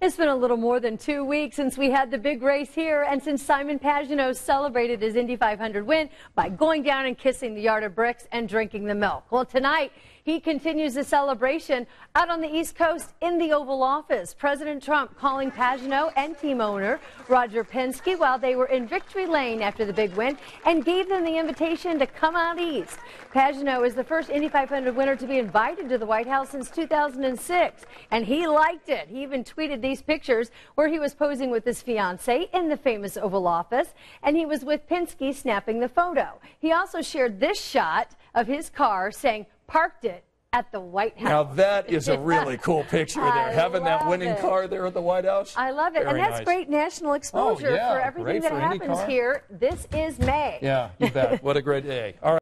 It's been a little more than two weeks since we had the big race here and since Simon Pagenaud celebrated his Indy 500 win by going down and kissing the yard of bricks and drinking the milk. Well, tonight he continues the celebration out on the East Coast in the Oval Office. President Trump calling Pagenaud and team owner Roger Penske while they were in victory lane after the big win and gave them the invitation to come out east. Pagenaud is the first Indy 500 winner to be invited to the White House since 2006, and he liked it. He even tweeted these pictures where he was posing with his fiancee in the famous Oval Office, and he was with Penske snapping the photo. He also shared this shot of his car saying, parked it at the White House. Now that is a really cool picture there. I Having that winning it. car there at the White House. I love it. Very and that's nice. great national oh, exposure yeah, for everything great that for happens here. This is May. Yeah, you bet. what a great day. All right.